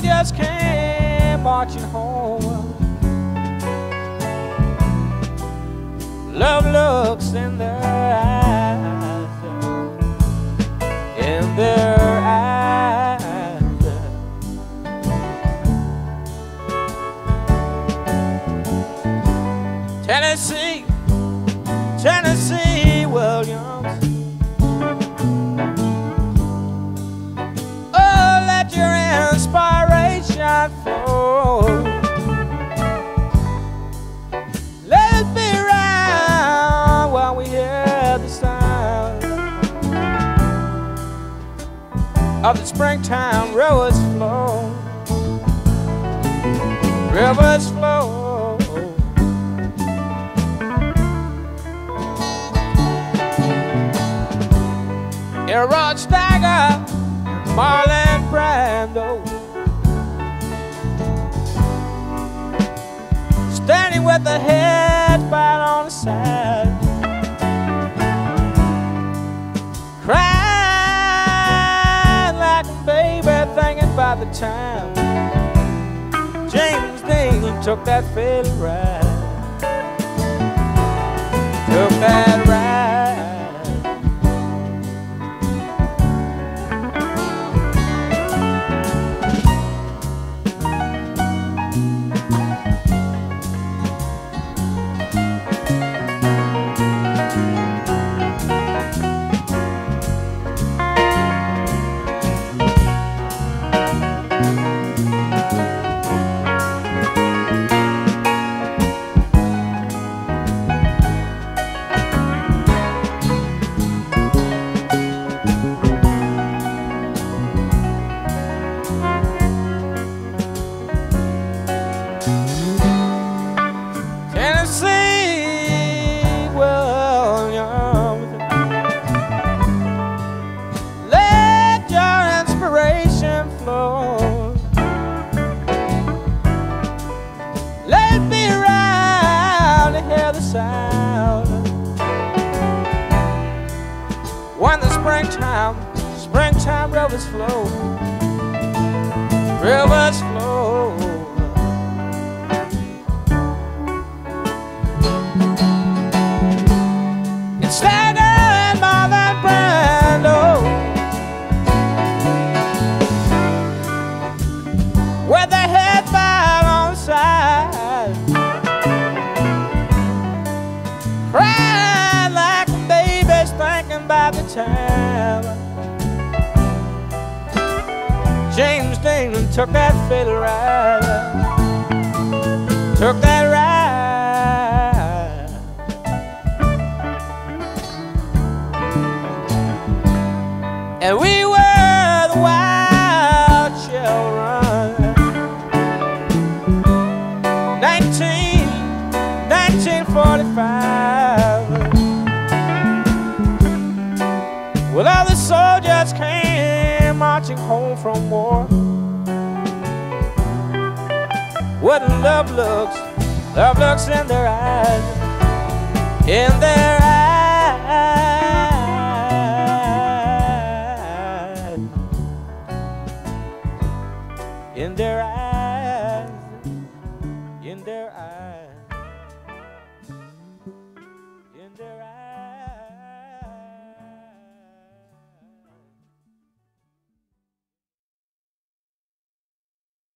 soldiers came marching home. Love looks in their eyes, in their eyes. Tennessee, Tennessee of the springtime rivers flow. Rivers flow. Rod Steiger, Marlon Brando. Standing with the head bowed on the side. The time. James Dean took that fiddle ride. Took that springtime, springtime rivers flow, rivers flow. It's the side. Crying like babies thinking about the time James Dean took that fiddle ride Took that ride And we were the wild children. 19, 1945. From war. What love looks, love looks in their eyes, in their eyes. in their eyes, in their eyes.